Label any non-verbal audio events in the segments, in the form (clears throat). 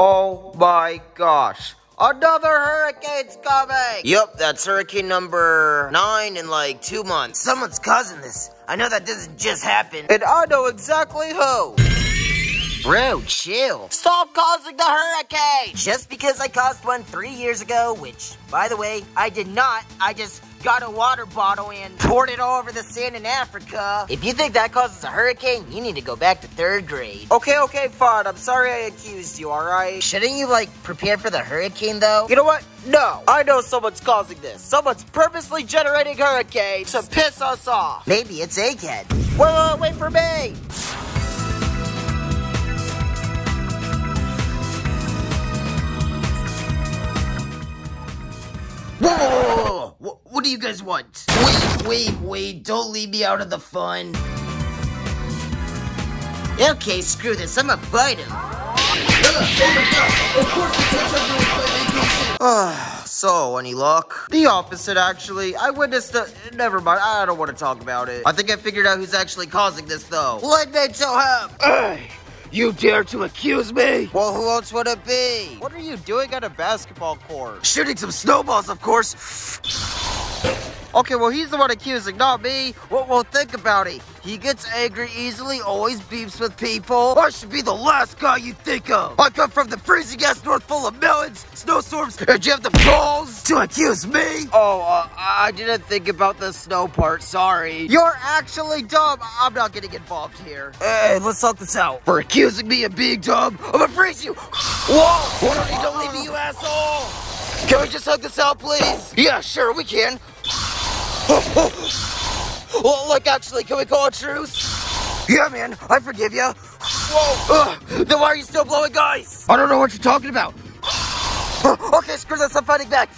Oh my gosh. Another hurricane's coming! Yup, that's hurricane number nine in like two months. Someone's causing this. I know that doesn't just happen. And I know exactly who. Bro, chill. Stop causing the hurricane! Just because I caused one three years ago, which, by the way, I did not. I just got a water bottle and poured it all over the sand in Africa. If you think that causes a hurricane, you need to go back to third grade. Okay, okay, fine. I'm sorry I accused you, alright? Shouldn't you, like, prepare for the hurricane, though? You know what? No. I know someone's causing this. Someone's purposely generating hurricanes to piss us off. Maybe it's Egghead. Wait, wait for me! You guys want? Wait, wait, wait. Don't leave me out of the fun. Okay, screw this. I'm gonna fight. Ah, so, any luck? The opposite, actually. I witnessed the. Never mind. I don't want to talk about it. I think I figured out who's actually causing this, though. Let me tell him. (clears throat) Hey! You dare to accuse me? Well, who else would it be? What are you doing at a basketball court? Shooting some snowballs, of course. Okay, well, he's the one accusing, not me. What well, think about it. He gets angry easily, always beeps with people. I should be the last guy you think of. I come from the freezing ass north full of mountains, snowstorms, and you have the balls to accuse me? Oh, uh, I didn't think about the snow part, sorry. You're actually dumb. I'm not getting involved here. Hey, let's talk this out. For accusing me of being dumb, I'm gonna freeze you. Whoa! What are you don't leave me, you asshole? Can we just hug this out, please? Yeah, sure, we can. (laughs) well, like, actually, can we call a truce? Yeah, man, I forgive you. Whoa! Ugh, then why are you still blowing guys? I don't know what you're talking about. (sighs) okay, screw this, I'm fighting back.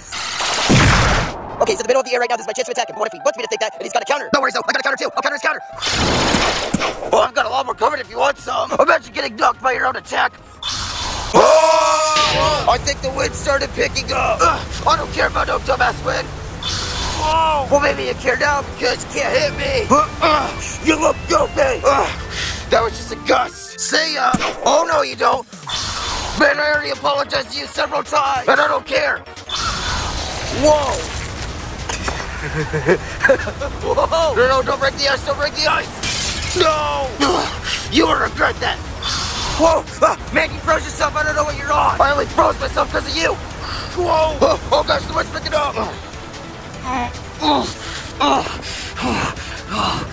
Okay, so the middle of the air right now, this is my chance to attack him. What if he wants me to think that and he's got a counter? No worries, though. I got a counter, too. I'll counter his counter. (sighs) Well, I've got a lot more covered if you want some. Imagine getting knocked by your own attack. (sighs) Oh! I think the wind started picking up. Ugh, I don't care about no dumbass wind. Whoa. Well, maybe you care now because you can't hit me. Uh, uh, you look goofy. Uh, that was just a gust. See ya. Oh, no, you don't. Man, I already apologized to you several times, and I don't care. Whoa. (laughs) Whoa. No, no, don't break the ice. Don't break the ice. No. (sighs) You will regret that. Whoa! Ah, man, you froze yourself. I don't know what you're on. I only froze myself because of you. Whoa! Oh, oh gosh, wind's picking up.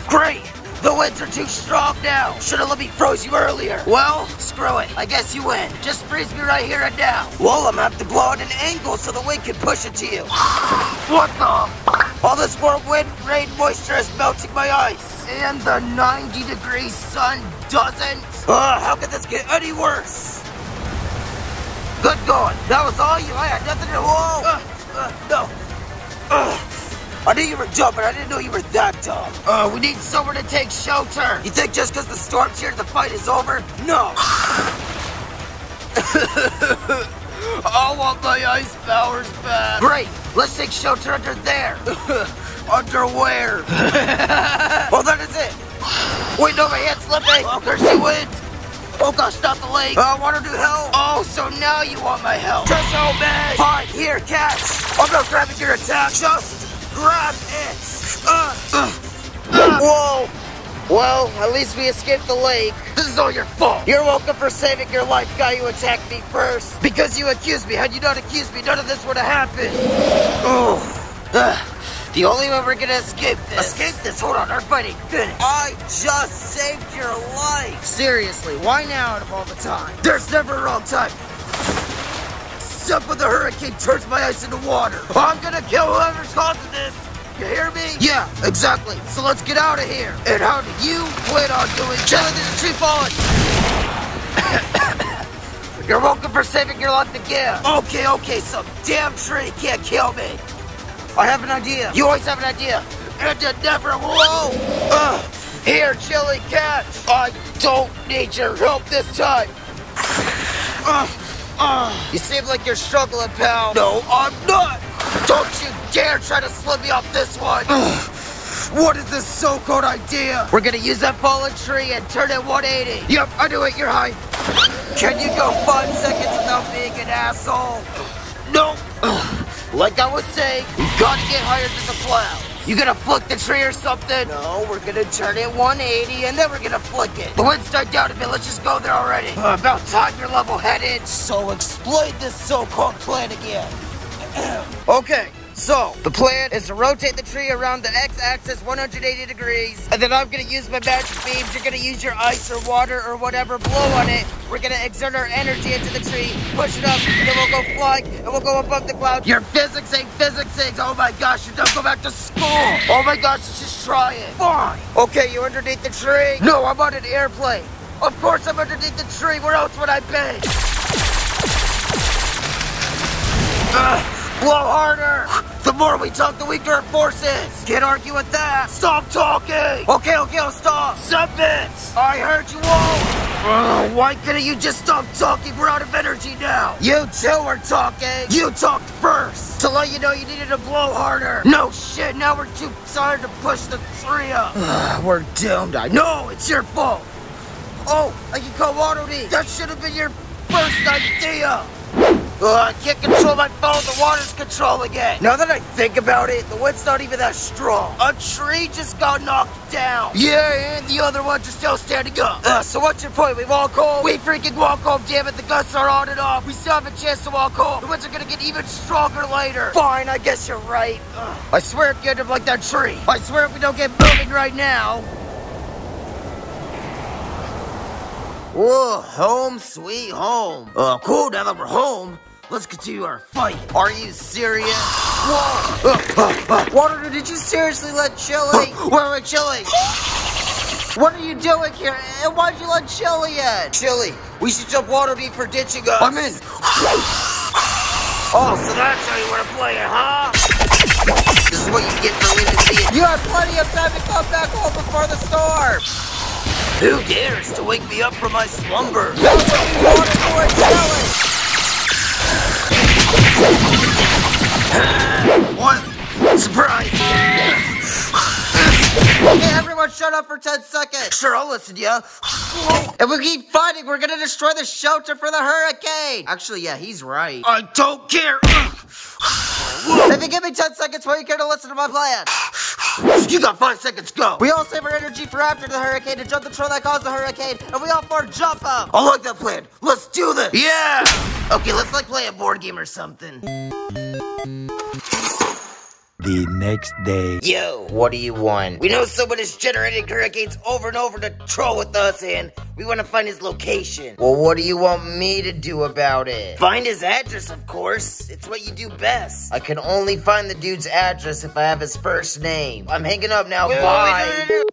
Great! The winds are too strong now. Should have let me froze you earlier. Well, screw it. I guess you win. Just freeze me right here and now. Well, I'm gonna have to blow at an angle so the wind can push it to you. (sighs) what the? All this whirlwind, rain, moisture is melting my ice. And the 90 degree sun doesn't? Uh, how could this get any worse? Good going. That was all you. I had nothing to. Whoa! Uh, uh, no. I knew you were dumb, but I didn't know you were that dumb. Uh, we need somewhere to take shelter. You think just because the storm's here, the fight is over? No. (laughs) I want my ice powers back. Great. Let's take shelter under there. (laughs) under where? (laughs) well, that is it. Wait, no, my hand's slipping. Oh, there she wins. Oh gosh, not the lake. I want her to help. Oh, so now you want my help. Just me. Fine, here, catch. I'm not grabbing your attack. Just grab it. Uh, uh, uh. (laughs) Whoa. Well, at least we escaped the lake. This is all your fault. You're welcome for saving your life, guy who attacked me first. Because you accused me. Had you not accused me, none of this would have happened. Oh. Ugh. (sighs) The only way we're gonna escape this. Escape this? Hold on, our ain't finished. I just saved your life. Seriously, why now out of all the time? There's never a wrong time. Except when the hurricane turns my ice into water. I'm gonna kill whoever's causing this. You hear me? Yeah, exactly. So let's get out of here. And how do you plan on doing? Jelly, there's a tree falling. You're welcome for saving your life again. Okay, okay, some damn tree can't kill me. I have an idea. You always have an idea. And you never whoa. Uh, here, chili cat. I don't need your help this time. Uh, uh. You seem like you're struggling, pal. No, I'm not. Don't you dare try to slip me off this one. What is this so-called idea? We're gonna use that fallen tree and turn it 180. Yep, I knew it. You're high. Can you go five seconds without being an asshole? Nope. Like I was saying, we gotta get higher than the clouds. You gonna flick the tree or something? No, we're gonna turn it 180 and then we're gonna flick it. The wind's died down a bit, let's just go there already. Uh, about time you're level headed. So explain this so-called plan again. (clears throat) okay, so, the plan is to rotate the tree around the x-axis 180 degrees, and then I'm gonna use my magic beams, you're gonna use your ice or water or whatever, blow on it, we're gonna exert our energy into the tree, push it up, and then we'll go flying, and we'll go above the clouds. Your physics ain't physics ain't, oh my gosh, you don't go back to school! Oh my gosh, just try it. Fine! Okay, you're underneath the tree? No, I'm on an airplane. Of course I'm underneath the tree, where else would I be? Blow harder! The more we talk, the weaker our force is! Can't argue with that! Stop talking! Okay, okay, I'll stop! Submit! I heard you all! Uh, why couldn't you just stop talking? We're out of energy now! You two are talking! You talked first! To let you know you needed to blow harder! No shit, now we're too tired to push the tree up! (sighs) we're doomed, I know! It's your fault! Oh, I can call Waddle! That should have been your first idea! Uh, I can't control my phone, the water's controlling it. Now that I think about it, the wind's not even that strong. A tree just got knocked down. Yeah, and the other ones are still standing up. Uh, so what's your point? We walk home? We freaking walk home, damn it. The gusts are on and off. We still have a chance to walk home. The winds are gonna get even stronger later. Fine, I guess you're right. Ugh. I swear if you end up like that tree. I swear if we don't get moving right now. Whoa, home sweet home. Uh, cool, now that we're home, let's continue our fight. Are you serious? Whoa! Uh, uh, uh. Water, did you seriously let Chilly? Where are Chilly? What are you doing here? And why'd you let Chilly in? Chilly, we should jump Waddle Dee for ditching us. I'm in. Oh, so that's how you want to play it, huh? This is what you get for leaving me. You had plenty of time to come back home before the storm. Who dares to wake me up from my slumber? That's what you wanted for a challenge! What? Surprise! Hey, everyone shut up for 10 seconds! Sure, I'll listen to you. If we keep fighting, we're gonna destroy the shelter for the hurricane! Actually, yeah, he's right. I don't care! if you give me 10 seconds, will you care to listen to my plan? You got five seconds, go! We all save our energy for after the hurricane to jump the trail that caused the hurricane, and we all four jump up! I like that plan! Let's do this! Yeah! Okay, let's like play a board game or something. The next day. Yo, what do you want? We know someone is generating hurricanes over and over to troll with us, and we want to find his location. Well, what do you want me to do about it? Find his address, of course. It's what you do best. I can only find the dude's address if I have his first name. I'm hanging up now. Wait, Bye. wait,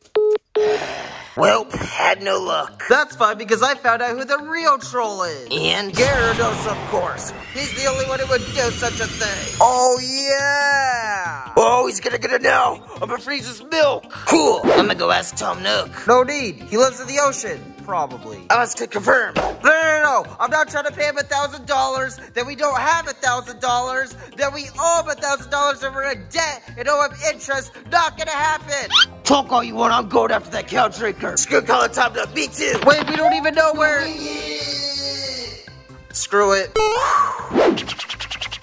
wait, (sighs) Well, had no luck. That's fine because I found out who the real troll is. And? Gyarados, of course. He's the only one who would do such a thing. Oh, yeah. He's gonna get it now. I'm gonna freeze his milk. Cool. I'm gonna go ask Tom Nook. No need. He lives in the ocean. Probably. Us to confirm. No, no, no, no. I'm not trying to pay him a thousand dollars. Then we don't have a thousand dollars. Then we owe him a thousand dollars and we're in debt and owe him interest. Not gonna happen. Talk all you want. I'm going after that cow drinker. Screw calling Tom Nook. Me too. Wait, we don't even know where. Screw it.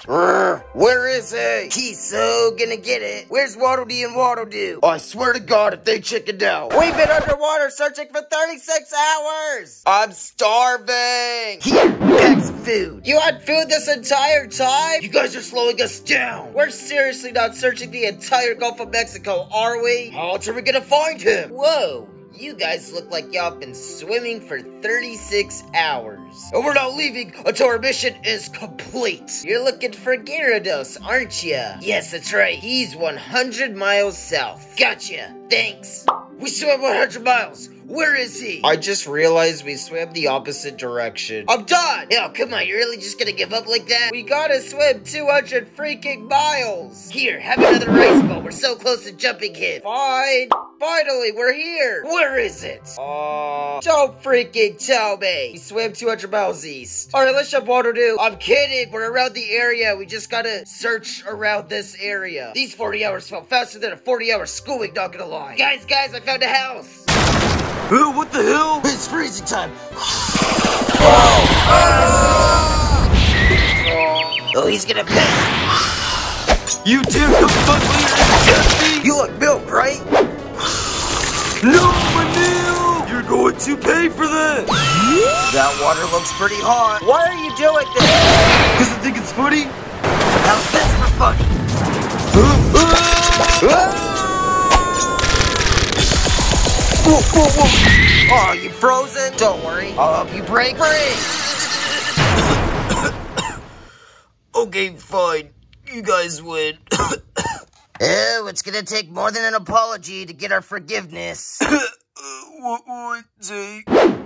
Where is he? He's so gonna get it. Where's Waddle Dee and Waddle Doo? Oh, I swear to God, if they chickened out. We've been underwater searching for 36 hours. I'm starving. Pack food. You had food this entire time? You guys are slowing us down. We're seriously not searching the entire Gulf of Mexico, are we? How else are we gonna find him? Whoa. You guys look like y'all been swimming for 36 hours. And we're not leaving until our mission is complete. You're looking for Gyarados, aren't you? Yes, that's right. He's 100 miles south. Gotcha. Thanks. We swam 100 miles. Where is he? I just realized we swam the opposite direction. I'm done. Oh, come on. You're really just gonna give up like that? We gotta swim 200 freaking miles. Here, have another rice ball. We're so close to jumping him. Fine. Finally, we're here. Where is it? Uh, don't freaking tell me. We swam 200 miles east. All right, let's jump water, dude. I'm kidding. We're around the area. We just gotta search around this area. These 40 hours felt faster than a 40 hour school week, not gonna lie. Guys, guys, I found a house. Oh, what the hell? It's freezing time. (sighs) Oh, he's gonna pay. You dare come fuck me or You look built, right? No, Manil! You're going to pay for that! That water looks pretty hot. Why are you doing this? Because I think it's funny. How's this for funny? Whoa, whoa, whoa. Oh, you frozen? Don't worry. I'll help you break free. (coughs) Okay, fine. You guys win. (coughs) Oh, it's gonna take more than an apology to get our forgiveness. (coughs) what would it take?